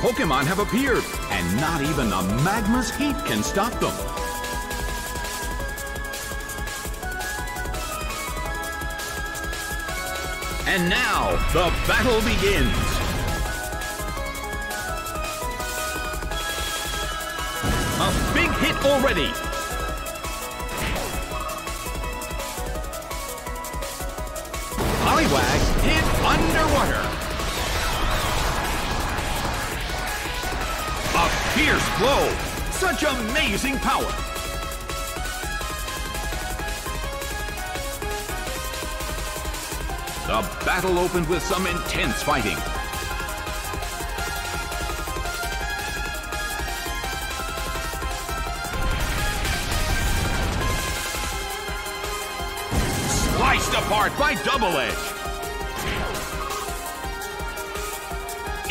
Pokemon have appeared, and not even the magma's heat can stop them. And now, the battle begins. A big hit already. Poliwag hit underwater. A fierce blow. Such amazing power. The battle opened with some intense fighting. Sliced apart by Double Edge.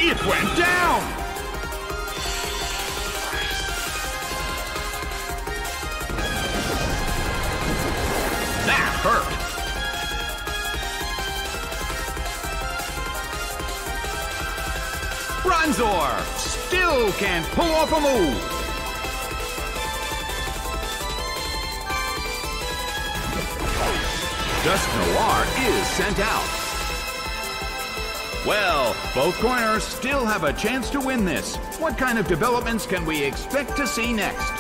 It went down! Hurt! Bronzor still can't pull off a move. Dusknoir is sent out. Well, both corners still have a chance to win this. What kind of developments can we expect to see next?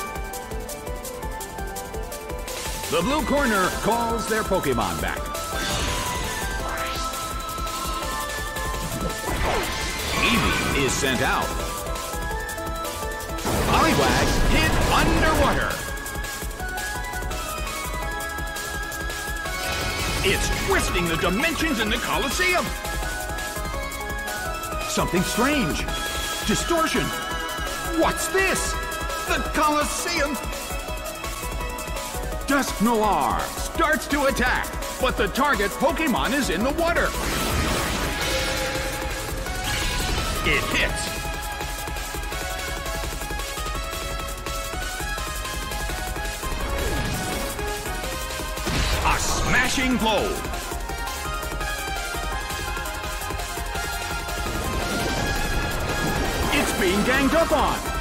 The blue corner calls their Pokemon back. Eevee is sent out. Poliwag hit underwater. It's twisting the dimensions in the Colosseum. Something strange. Distortion. What's this? The Colosseum. Dusknoir starts to attack, but the target Pokemon is in the water. It hits. A smashing blow. It's being ganged up on.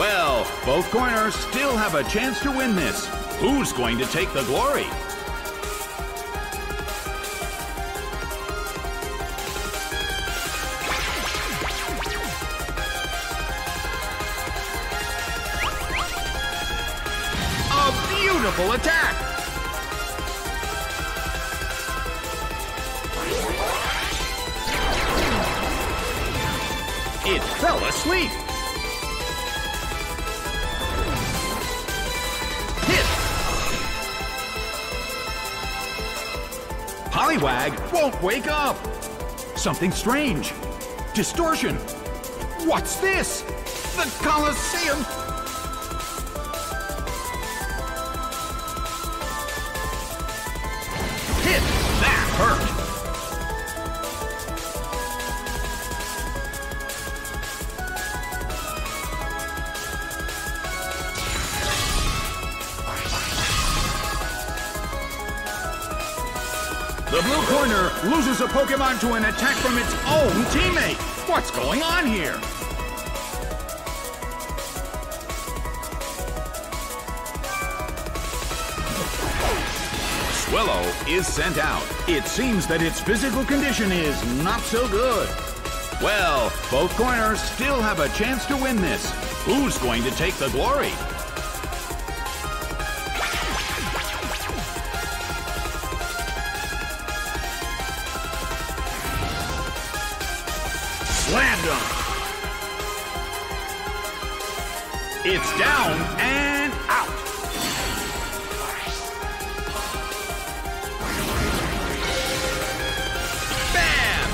Well, both corners still have a chance to win this. Who's going to take the glory? A beautiful attack! It fell asleep! Poliwag won't wake up! Something strange! Distortion! What's this? The Colosseum! Hit! That hurt! Loses a Pokemon to an attack from its own teammate. What's going on here? Swellow is sent out. It seems that its physical condition is not so good. Well, both corners still have a chance to win this. Who's going to take the glory? Slammed him. It's down and out. Bam!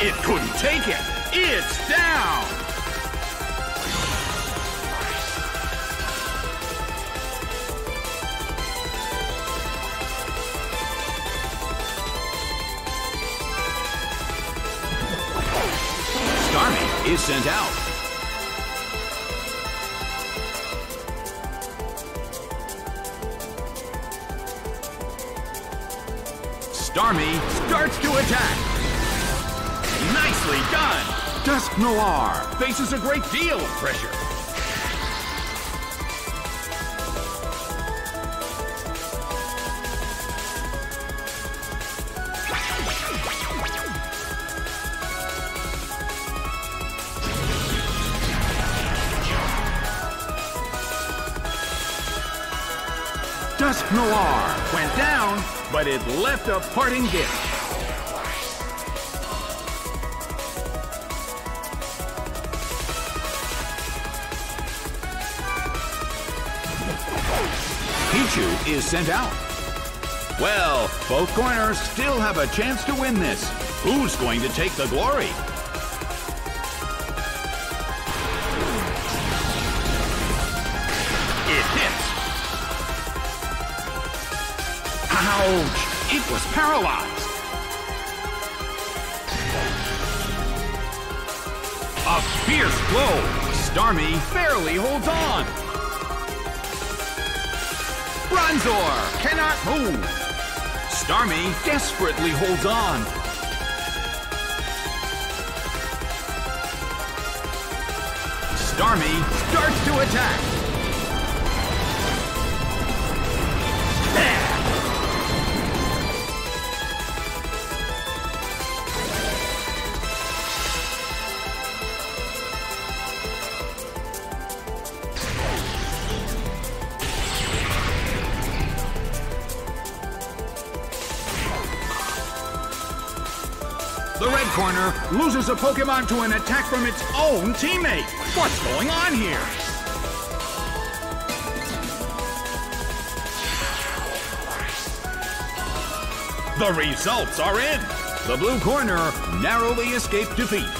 It couldn't take it. It's down. Is sent out. Starmie starts to attack. Nicely done. Dusknoir faces a great deal of pressure. Noir went down, but it left a parting gift. Pichu is sent out. Well, both corners still have a chance to win this. Who's going to take the glory? It hits. Ouch! It was paralyzed. A fierce blow. Starmie barely holds on. Bronzor cannot move. Starmie desperately holds on. Starmie starts to attack. Corner loses a Pokemon to an attack from its own teammate. What's going on here? The results are in. The blue corner narrowly escaped defeat.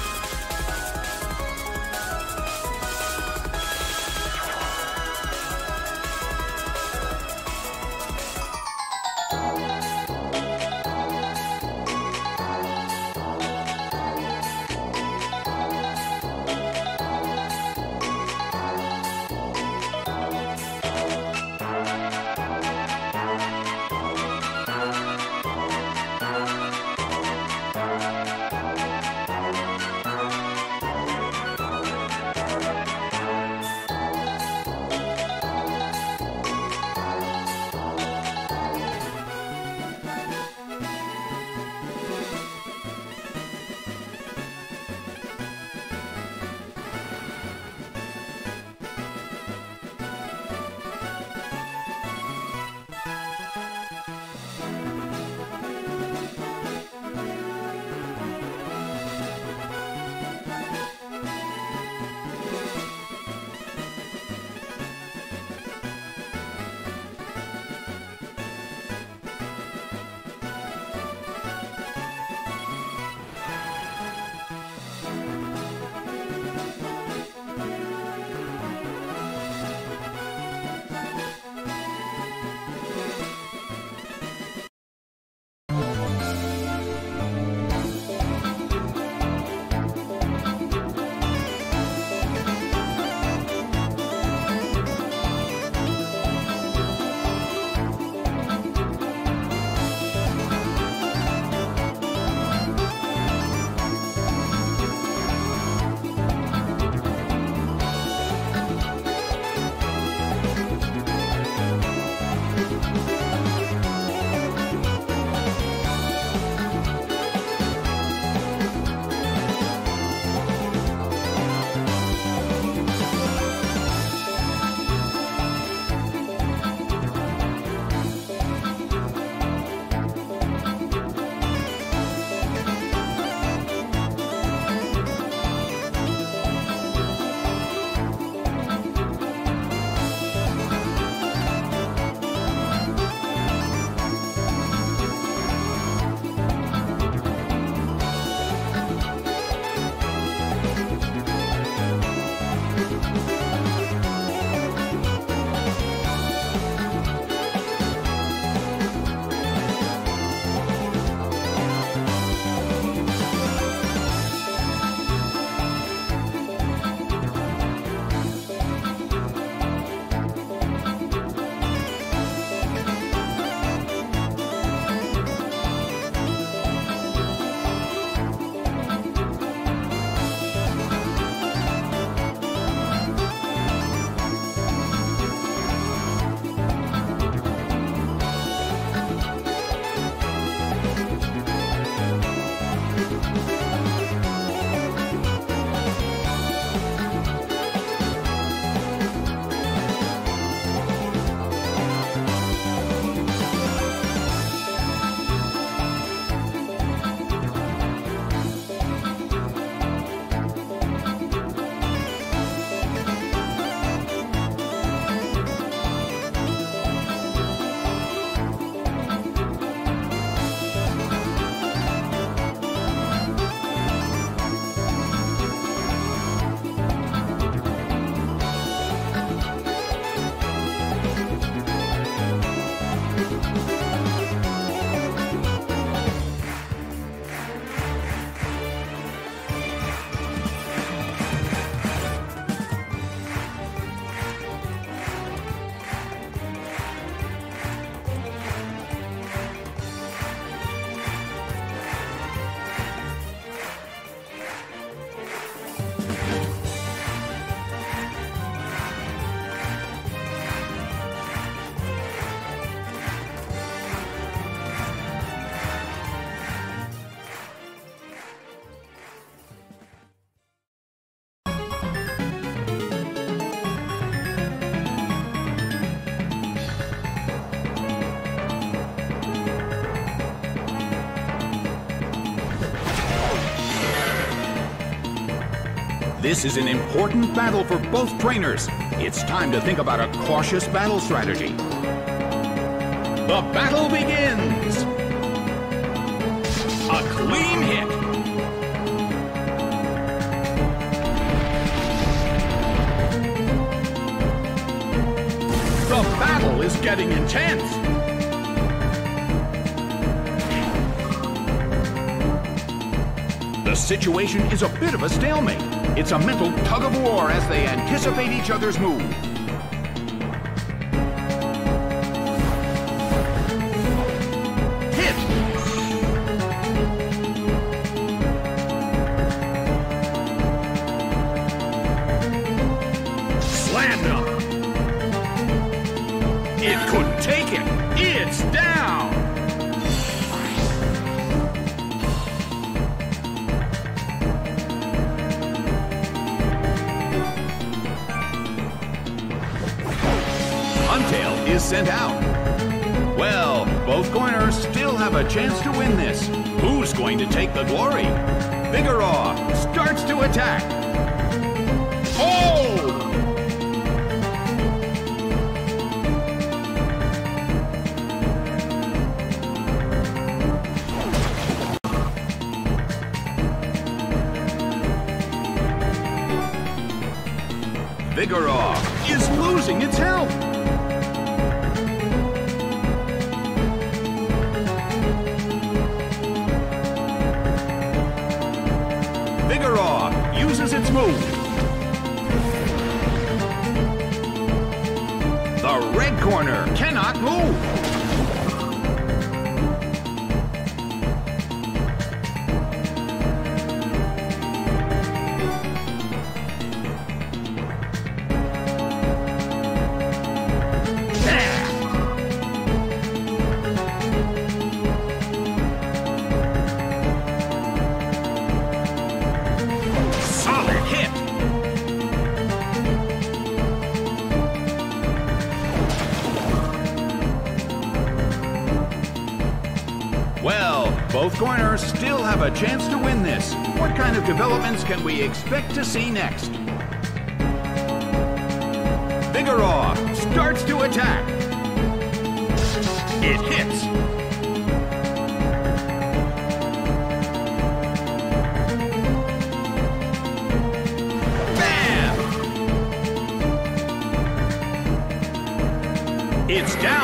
This is an important battle for both trainers. It's time to think about a cautious battle strategy. The battle begins! A clean hit! The battle is getting intense! The situation is a bit of a stalemate. It's a mental tug of war as they anticipate each other's move. Sent out. Well, both corners still have a chance to win this. Who's going to take the glory? Vigoroth starts to attack. Oh! Vigoroth is losing its health. Vigoroth uses its move. The red corner cannot move. Developments can we expect to see next? Vigoroth starts to attack. It hits. Bam! It's down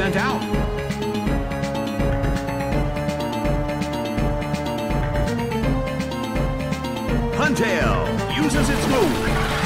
sent out. Huntail uses its move.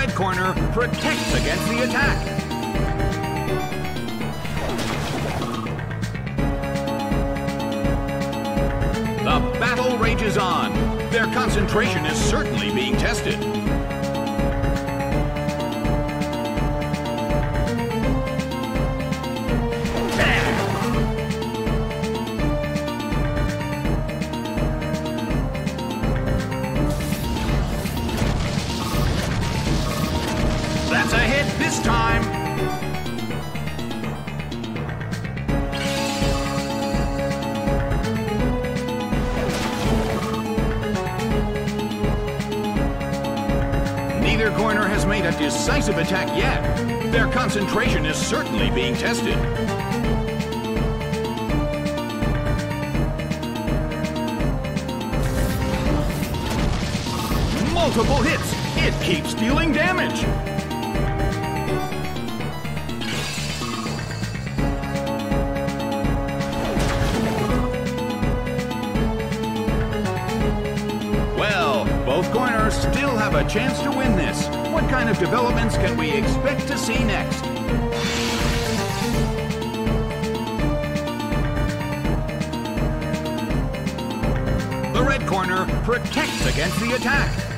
Red corner protects against the attack. The battle rages on. Their concentration is certainly being tested. Has made a decisive attack yet. Their concentration is certainly being tested. Multiple hits. It keeps dealing damage. Well, both corners still have a chance to win this. What kind of developments can we expect to see next? The red corner protects against the attack.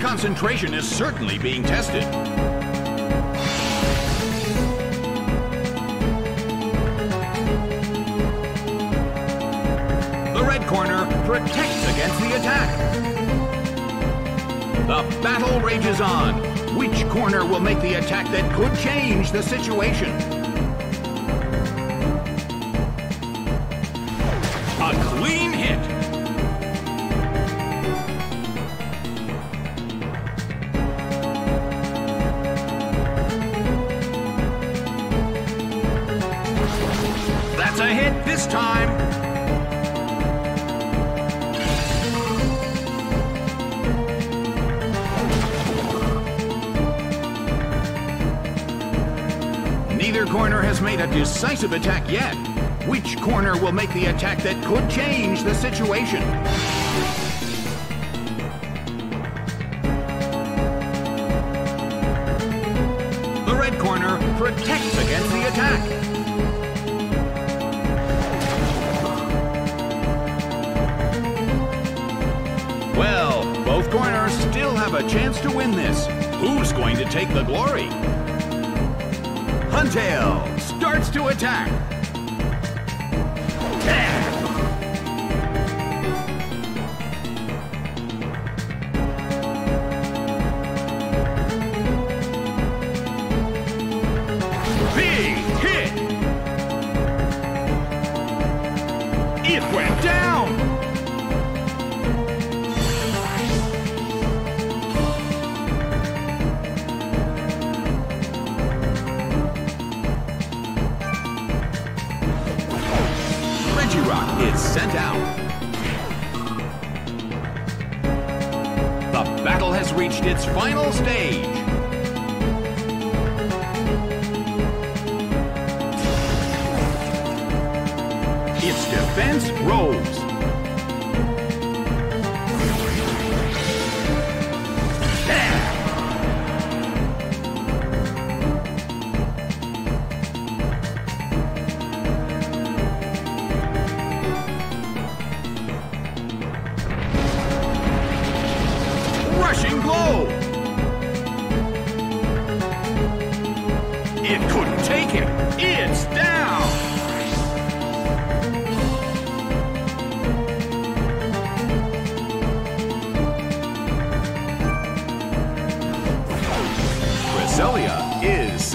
Concentration is certainly being tested. The red corner protects against the attack. The battle rages on. Which corner will make the attack that could change the situation? This time. Neither corner has made a decisive attack yet. Which corner will make the attack that could change the situation? The red corner protects against the attack. A chance to win this. Who's going to take the glory? Huntail starts to attack. Regirock is sent out. The battle has reached its final stage. Its defense rose.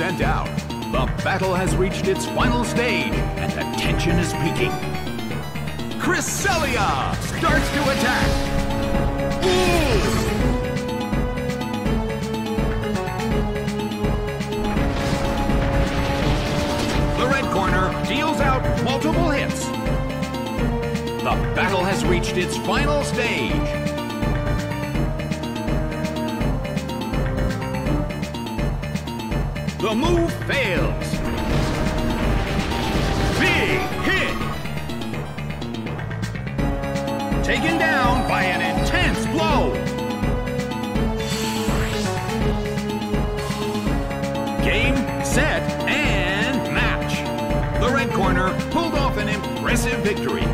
Sent out. The battle has reached its final stage, and the tension is peaking. Cresselia starts to attack. The red corner deals out multiple hits. The battle has reached its final stage. The move fails. Big hit. Taken down by an intense blow. Game, set, and match. The red corner pulled off an impressive victory.